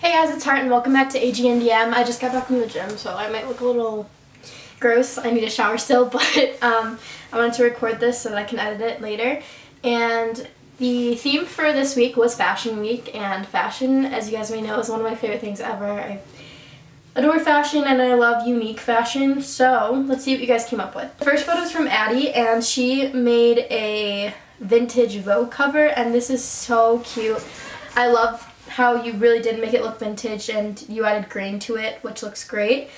Hey guys, it's Hart and welcome back to AGNDM. I just got back from the gym, so I might look a little gross. I need a shower still, but um, I wanted to record this so that I can edit it later. And the theme for this week was Fashion Week, and fashion, as you guys may know, is one of my favorite things ever. I adore fashion and I love unique fashion, so let's see what you guys came up with. The first photo is from Addie, and she made a vintage Vogue cover, and this is so cute. I love how you really did make it look vintage and you added grain to it, which looks great.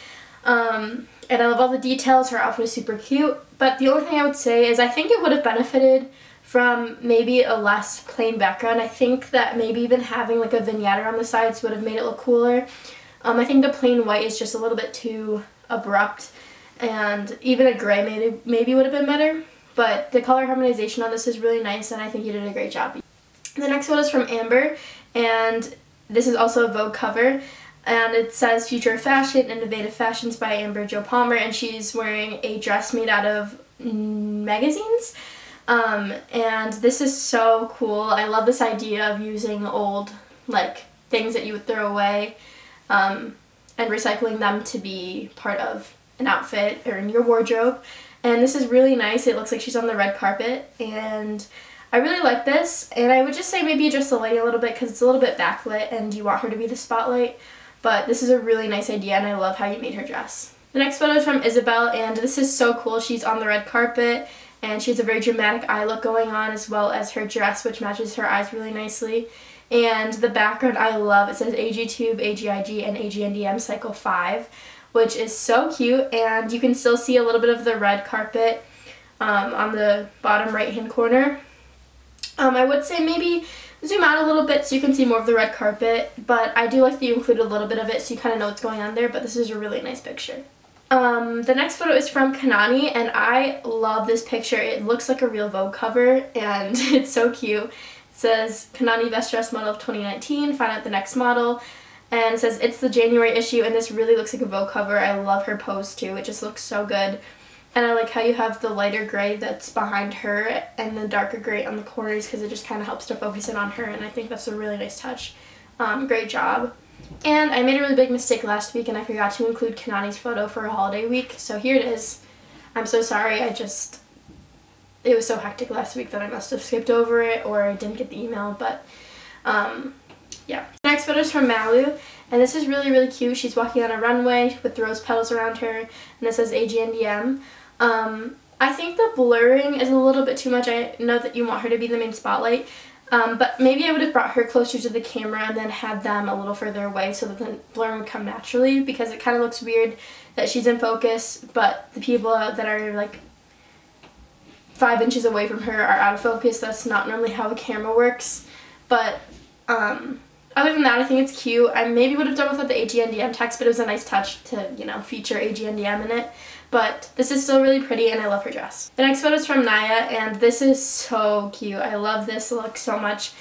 Um, and I love all the details. Her outfit is super cute. But the only thing I would say is I think it would have benefited from maybe a less plain background. I think that maybe even having like a vignette around the sides would have made it look cooler. Um, I think the plain white is just a little bit too abrupt and even a gray maybe, maybe would have been better. But the color harmonization on this is really nice and I think you did a great job. The next one is from Amber and this is also a Vogue cover. And it says Future Fashion, Innovative Fashions by Amber Jo Palmer. And she's wearing a dress made out of magazines. Um, and this is so cool. I love this idea of using old like things that you would throw away um, and recycling them to be part of an outfit or in your wardrobe. And this is really nice. It looks like she's on the red carpet. And I really like this, and I would just say maybe adjust the lighting a little bit because it's a little bit backlit and you want her to be the spotlight, but this is a really nice idea and I love how you made her dress. The next photo is from Isabel, and this is so cool. She's on the red carpet, and she has a very dramatic eye look going on as well as her dress, which matches her eyes really nicely. And the background I love. It says AGTube, AGIG, and AGNDM Cycle 5, which is so cute, and you can still see a little bit of the red carpet um, on the bottom right-hand corner. Um, I would say maybe zoom out a little bit so you can see more of the red carpet, but I do like that you included a little bit of it so you kind of know what's going on there, but this is a really nice picture. Um, the next photo is from Kanani, and I love this picture. It looks like a real Vogue cover, and it's so cute. It says, Kanani Best Dress Model of 2019, find out the next model. And it says, it's the January issue, and this really looks like a Vogue cover. I love her pose, too. It just looks so good. And I like how you have the lighter gray that's behind her and the darker gray on the corners because it just kind of helps to focus in on her and I think that's a really nice touch. Um, great job. And I made a really big mistake last week and I forgot to include Kanani's photo for a holiday week. So here it is. I'm so sorry. I just, it was so hectic last week that I must have skipped over it or I didn't get the email. But um, yeah. Next photo is from Malu and this is really, really cute. She's walking on a runway with rose petals around her and it says AGNDM. Um, I think the blurring is a little bit too much. I know that you want her to be the main spotlight, um, but maybe I would have brought her closer to the camera and then had them a little further away so that the blurring would come naturally because it kind of looks weird that she's in focus, but the people that are like five inches away from her are out of focus. That's not normally how a camera works, but um, other than that, I think it's cute. I maybe would have done without the AGNDM text, but it was a nice touch to, you know, feature AGNDM in it. But this is still really pretty and I love her dress. The next photo is from Naya and this is so cute. I love this look so much.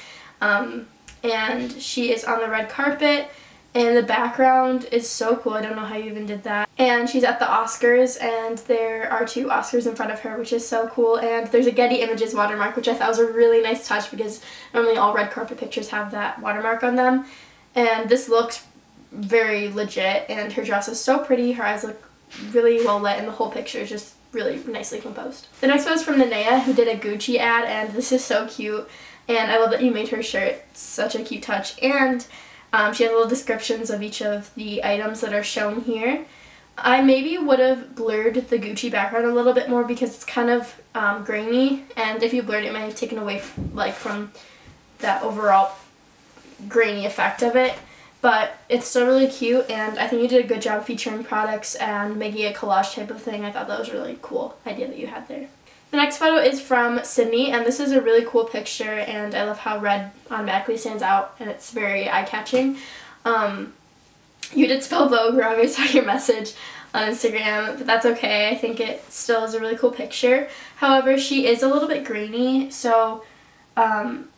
Um, and she is on the red carpet and the background is so cool. I don't know how you even did that. And she's at the Oscars and there are two Oscars in front of her which is so cool and there's a Getty Images watermark which I thought was a really nice touch because normally all red carpet pictures have that watermark on them. And this looks very legit and her dress is so pretty. Her eyes look really well lit and the whole picture is just really nicely composed. The next one is from Nanea who did a Gucci ad and this is so cute and I love that you made her shirt. Such a cute touch and um, she has little descriptions of each of the items that are shown here. I maybe would have blurred the Gucci background a little bit more because it's kind of um, grainy and if you blurred it, it might have taken away like from that overall grainy effect of it. But it's still really cute and I think you did a good job featuring products and making a collage type of thing. I thought that was a really cool idea that you had there. The next photo is from Sydney and this is a really cool picture and I love how red automatically stands out and it's very eye-catching. Um, you did spell Vogue wrong, I saw your message on Instagram, but that's okay. I think it still is a really cool picture. However, she is a little bit grainy, so um,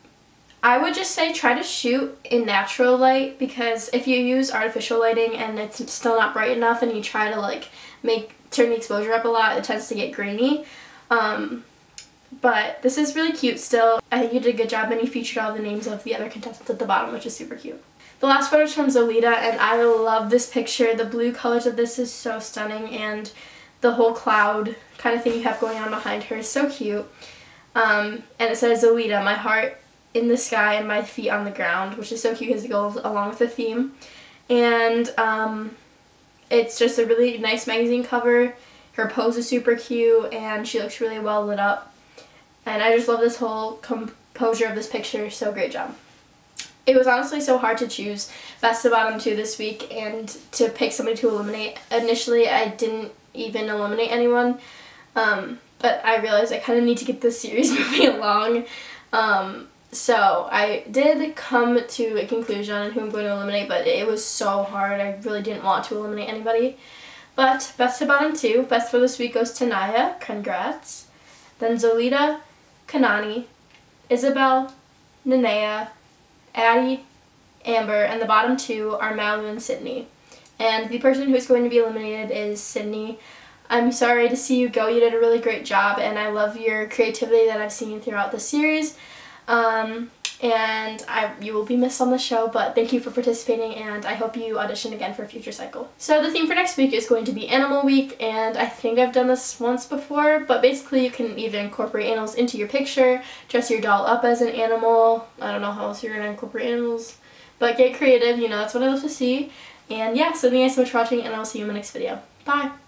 I would just say try to shoot in natural light because if you use artificial lighting and it's still not bright enough and you try to like make turn the exposure up a lot, it tends to get grainy. Um, but this is really cute still. I think you did a good job and you featured all the names of the other contestants at the bottom, which is super cute. The last photo is from Zolita, and I love this picture. The blue colors of this is so stunning, and the whole cloud kind of thing you have going on behind her is so cute. Um, and it says, Zolita, my heart in the sky and my feet on the ground, which is so cute because it goes along with the theme. And um, it's just a really nice magazine cover. Her pose is super cute, and she looks really well lit up. And I just love this whole composure of this picture, so great job. It was honestly so hard to choose best of bottom two this week and to pick somebody to eliminate. Initially, I didn't even eliminate anyone, um, but I realized I kind of need to get this series moving along. Um, so I did come to a conclusion on who I'm going to eliminate, but it was so hard. I really didn't want to eliminate anybody. But best of bottom two, best for this week goes to Naya, congrats. Then Zolita, Kanani, Isabel, Nanea, Addie, Amber, and the bottom two are Malu and Sydney. And the person who's going to be eliminated is Sydney. I'm sorry to see you go. You did a really great job, and I love your creativity that I've seen throughout the series. Um, and I, you will be missed on the show, but thank you for participating, and I hope you audition again for a future cycle. So the theme for next week is going to be Animal Week, and I think I've done this once before, but basically you can either incorporate animals into your picture, dress your doll up as an animal, I don't know how else you're going to incorporate animals, but get creative, you know, that's what I love to see. And yeah, so thank you guys so much for watching, and I'll see you in my next video. Bye!